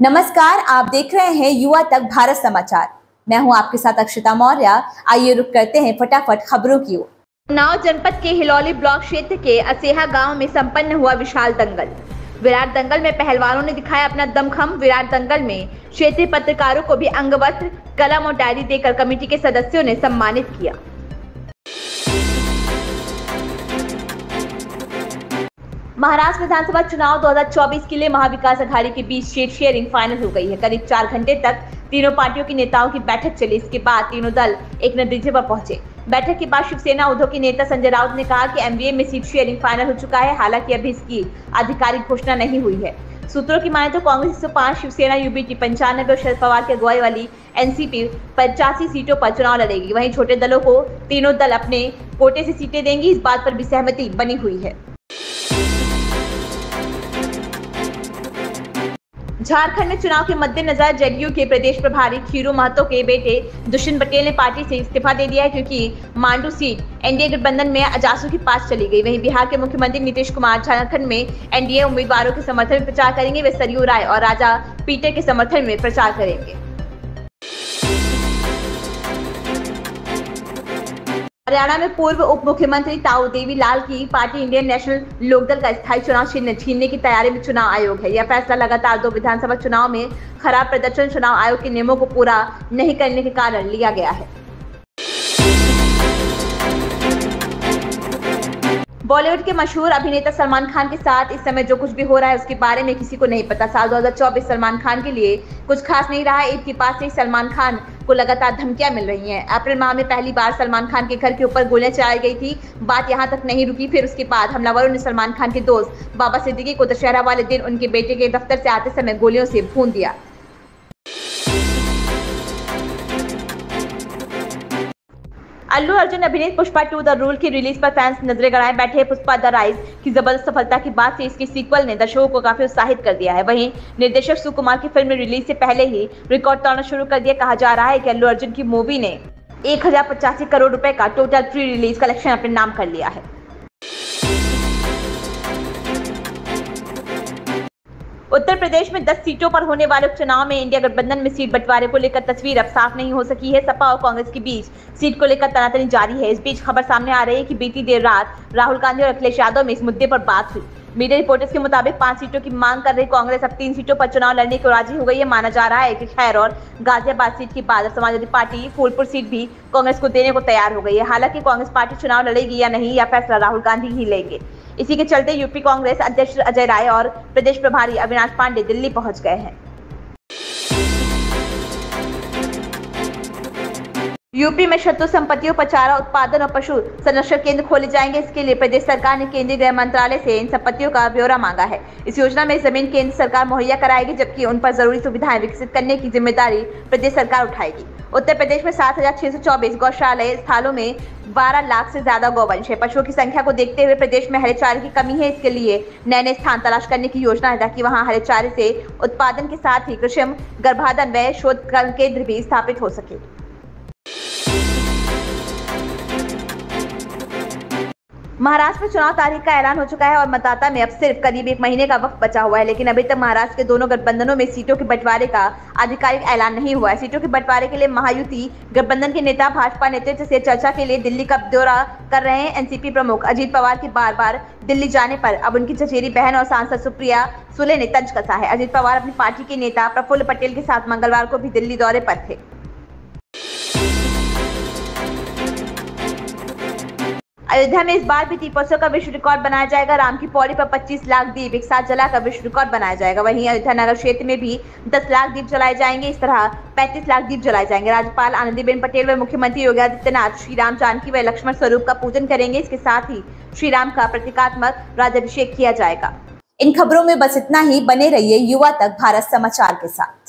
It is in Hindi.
नमस्कार, आप देख रहे हैं युवा तक भारत समाचार। मैं हूँ आपके साथ अक्षता मौर्य। आइए रुक करते हैं फटाफट खबरों की ओर। उन्नाव जनपद के हिलौली ब्लॉक क्षेत्र के असेहा गाँव में संपन्न हुआ विशाल दंगल। विराट दंगल में पहलवानों ने दिखाया अपना दमखम। विराट दंगल में क्षेत्रीय पत्रकारों को भी अंगवस्त्र, कलम और डायरी देकर कमेटी के सदस्यों ने सम्मानित किया। महाराष्ट्र विधानसभा चुनाव 2024 के लिए महाविकास अघाड़ी के बीच सीट शेयरिंग फाइनल हो गई है। करीब चार घंटे तक तीनों पार्टियों के नेताओं की बैठक चली। इसके बाद तीनों दल एक नतीजे पर पहुँचे। बैठक के बाद शिवसेना उद्धव के नेता संजय राउत ने कहा कि एमबीए में सीट शेयरिंग फाइनल हो चुका है। हालाँकि अभी इसकी आधिकारिक घोषणा नहीं हुई है। सूत्रों की माने तो कांग्रेस एक शिवसेना यूबीटी पंचानबे और शरद पवार की अगुवाई वाली एनसीपी पचासी सीटों पर चुनाव लड़ेगी। वहीं छोटे दलों को तीनों दल अपने कोटे से सीटें देंगी। इस बात पर भी सहमति बनी हुई है। झारखंड में चुनाव के मद्देनजर जेडीयू के प्रदेश प्रभारी खीरू महतो के बेटे दुष्यंत पटेल ने पार्टी से इस्तीफा दे दिया है, क्योंकि मांडू सीट एनडीए गठबंधन में अजासू के पास चली गई। वहीं बिहार के मुख्यमंत्री नीतीश कुमार झारखंड में एनडीए उम्मीदवारों के समर्थन में प्रचार करेंगे। वे सरयू राय और राजा पीटर के समर्थन में प्रचार करेंगे। हरियाणा में पूर्व उप मुख्यमंत्री ताऊ देवी लाल की पार्टी इंडियन नेशनल लोकदल का स्थायी चुनाव छीनने की तैयारी में चुनाव आयोग है। यह फैसला लगातार दो विधानसभा चुनाव में खराब प्रदर्शन, चुनाव आयोग के नियमों को पूरा नहीं करने के कारण लिया गया है। बॉलीवुड के मशहूर अभिनेता सलमान खान के साथ इस समय जो कुछ भी हो रहा है उसके बारे में किसी को नहीं पता। साल 2024 सलमान खान के लिए कुछ खास नहीं रहा। ईद के पास से सलमान खान को लगातार धमकियाँ मिल रही हैं। अप्रैल माह में पहली बार सलमान खान के घर के ऊपर गोलियाँ चलाई गई थी। बात यहाँ तक नहीं रुकी। फिर उसके बाद हमलावरों ने सलमान खान के दोस्त बाबा सिद्दीकी को दशहरा वाले दिन उनके बेटे के दफ्तर से आते समय गोलियों से भून दिया। अल्लू अर्जुन, अभिनीत पुष्पा टू द रूल की रिलीज़ पर फैंस नजरे गड़ाए बैठे पुष्पा द राइज की ज़बरदस्त सफलता के बाद से इसकी सीक्वल ने दर्शकों को काफ़ी उत्साहित कर दिया है। वहीं निर्देशक सुकुमार की फ़िल्म रिलीज़ से पहले ही रिकॉर्ड तोड़ना शुरू कर दिया। कहा जा रहा है कि अल्लू अर्जुन की मूवी ने एक करोड़ रुपए का टोटल प्री रिलीज़ कलेक्शन अपने नाम कर लिया है। उत्तर प्रदेश में 10 सीटों पर होने वाले उपचुनाव में इंडिया गठबंधन में सीट बंटवारे को लेकर तस्वीर अब साफ़ नहीं हो सकी है। सपा और कांग्रेस के बीच सीट को लेकर तनातनी जारी है। इस बीच खबर सामने आ रही है कि बीती देर रात राहुल गांधी और अखिलेश यादव में इस मुद्दे पर बात हुई। मीडिया रिपोर्टर्स के मुताबिक पाँच सीटों की मांग कर रही कांग्रेस अब तीन सीटों पर चुनाव लड़ने को राज़ी हो गई है। माना जा रहा है कि खैर और गाजियाबाद सीट के बाद समाजवादी पार्टी फूलपुर सीट भी कांग्रेस को देने को तैयार हो गई है। हालाँकि कांग्रेस पार्टी चुनाव लड़ेगी या नहीं, यह फैसला राहुल गांधी ही लेंगे। इसी के चलते यूपी कांग्रेस अध्यक्ष अजय राय और प्रदेश प्रभारी अविनाश पांडे दिल्ली पहुँच गए हैं। यूपी में शत्रु संपत्तियों पर चारा उत्पादन और पशु संरक्षण केंद्र खोले जाएँगे। इसके लिए प्रदेश सरकार ने केंद्रीय गृह मंत्रालय से इन संपत्तियों का ब्यौरा मांगा है। इस योजना में ज़मीन केंद्र सरकार मुहैया कराएगी, जबकि उन पर ज़रूरी सुविधाएँ विकसित करने की ज़िम्मेदारी प्रदेश सरकार उठाएगी। उत्तर प्रदेश में सात हज़ार छह सौ चौबीस गौशाले स्थानों में 12 लाख से ज़्यादा गौवंश है। पशुओं की संख्या को देखते हुए प्रदेश में हरे चारे की कमी है। इसके लिए नए नए स्थान तलाश करने की योजना है, ताकि वहाँ हरे चारे से उत्पादन के साथ ही कृषि गर्भाधान व शोध केंद्र भी स्थापित हो सके। महाराष्ट्र में चुनाव तारीख का ऐलान हो चुका है और मतदाता में अब सिर्फ़ करीब एक महीने का वक्त बचा हुआ है, लेकिन अभी तक महाराष्ट्र के दोनों गठबंधनों में सीटों के बंटवारे का आधिकारिक ऐलान नहीं हुआ है। सीटों के बंटवारे के लिए महायुति, गठबंधन के नेता, भाजपा नेतृत्व से चर्चा के लिए दिल्ली का दौरा कर रहे हैं एनसीपी प्रमुख। अजीत पवार के बार बार दिल्ली जाने पर अब उनकी चचेरी बहन और सांसद सुप्रिया सुले ने तंज कसा है। अजीत पवार अपनी पार्टी के नेता प्रफुल्ल पटेल के साथ मंगलवार को भी दिल्ली दौरे पर थे। अयोध्या में इस बार भी दीपोत्सव का विश्व रिकॉर्ड बनाया जाएगा। राम की पौड़ी पर 25 लाख दीप एक साथ जलाकर विश्व रिकॉर्ड बनाया जाएगा। वहीं अयोध्या नगर क्षेत्र में भी 10 लाख दीप जलाए जाएँगे। इस तरह 35 लाख दीप जलाए जाएँगे। राज्यपाल आनंदीबेन पटेल व मुख्यमंत्री योगी आदित्यनाथ श्री राम जानकी व लक्ष्मण स्वरूप का पूजन करेंगे। इसके साथ ही श्री राम का प्रतीकात्मक राज्यभिषेक किया जाएगा। इन खबरों में बस इतना ही। बने रहिए युवा तक भारत समाचार के साथ।